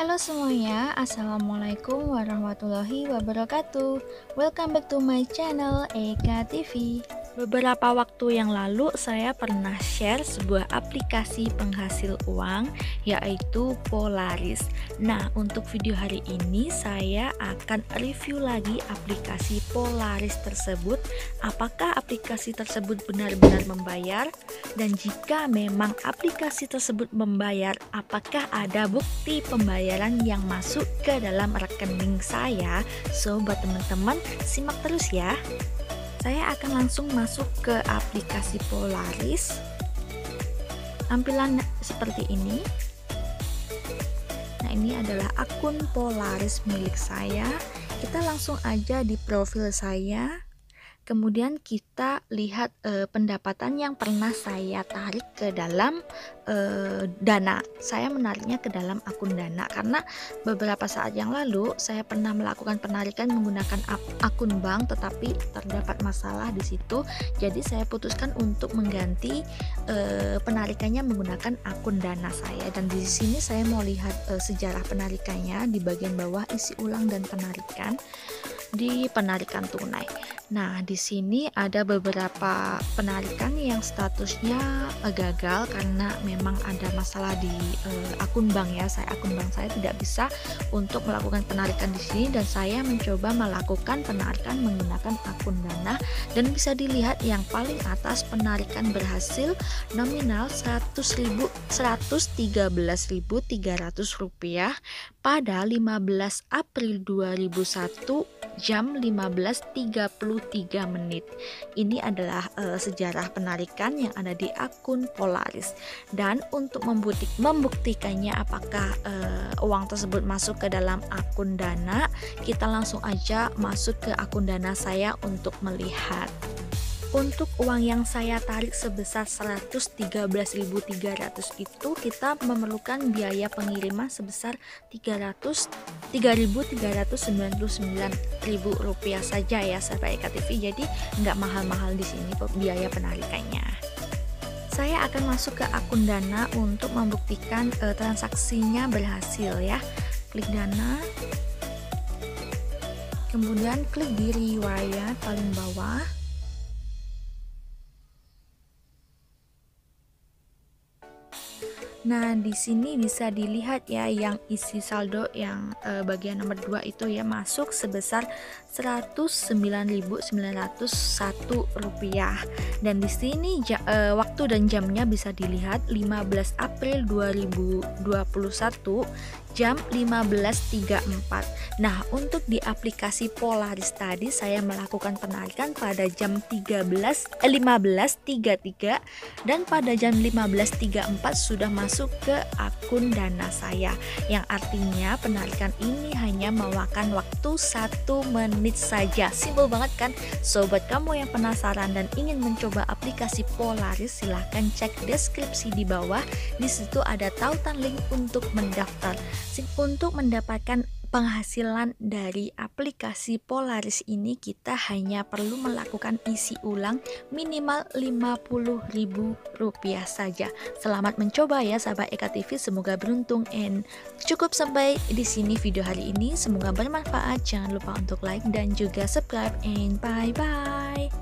Halo semuanya, Assalamualaikum warahmatullahi wabarakatuh. Welcome back to my channel Eka TV Beberapa waktu yang lalu saya pernah share sebuah aplikasi penghasil uang yaitu Polaris. Nah, untuk video hari ini saya akan review lagi aplikasi Polaris tersebut. Apakah aplikasi tersebut benar-benar membayar dan jika memang aplikasi tersebut membayar, apakah ada bukti pembayaran yang masuk ke dalam rekening saya? So, buat teman-teman, simak terus ya saya akan langsung masuk ke aplikasi Polaris. Tampilan seperti ini. Nah ini adalah akun Polaris milik saya. Kita langsung aja di profil saya kemudian kita lihat e, pendapatan yang pernah saya tarik ke dalam e, dana. Saya menariknya ke dalam akun dana karena beberapa saat yang lalu saya pernah melakukan penarikan menggunakan akun bank tetapi terdapat masalah di situ. Jadi saya putuskan untuk mengganti e, penarikannya menggunakan akun dana saya. Dan di sini saya mau lihat e, sejarah penarikannya di bagian bawah isi ulang dan penarikan di penarikan tunai. Nah, di sini ada beberapa penarikan yang statusnya uh, gagal karena memang ada masalah di uh, akun bank ya. Saya akun bank saya tidak bisa untuk melakukan penarikan di sini dan saya mencoba melakukan penarikan menggunakan akun Dana dan bisa dilihat yang paling atas penarikan berhasil nominal 100.000 113.300 rupiah pada 15 April 2001 jam 15.33 menit. Ini adalah uh, sejarah penarikan yang ada di akun Polaris. Dan untuk membuktik membuktikannya apakah uh, uang tersebut masuk ke dalam akun Dana, kita langsung aja masuk ke akun Dana saya untuk melihat. Untuk uang yang saya tarik sebesar 113.300 itu kita memerlukan biaya pengiriman sebesar 300 3.399 rupiah saja ya sahabat TV. Jadi nggak mahal-mahal di sini biaya penarikannya. Saya akan masuk ke akun Dana untuk membuktikan uh, transaksinya berhasil ya. Klik Dana. Kemudian klik di riwayat paling bawah Nah, di sini bisa dilihat ya yang isi saldo yang e, bagian nomor 2 itu ya masuk sebesar 109.901 rupiah. Dan di sini ja, e, waktu dan jamnya bisa dilihat 15 April 2021 jam 15.34. Nah, untuk di aplikasi Polaris tadi saya melakukan penarikan pada jam 13 eh, 15.33 dan pada jam 15.34 sudah masuk ke akun Dana saya. Yang artinya penarikan ini hanya memakan waktu satu menit saja. Simpel banget kan? Sobat kamu yang penasaran dan ingin mencoba aplikasi Polaris silahkan cek deskripsi di bawah. Di situ ada tautan link untuk mendaftar. Untuk mendapatkan penghasilan dari aplikasi Polaris ini kita hanya perlu melakukan isi ulang minimal Rp50.000 saja. Selamat mencoba ya sahabat Eka TV, semoga beruntung and cukup sampai di sini video hari ini. Semoga bermanfaat. Jangan lupa untuk like dan juga subscribe and bye bye.